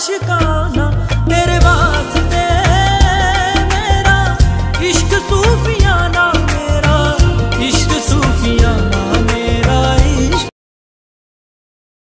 शिकाना तेरे वास्ते मेरा इश्क सूफियाना।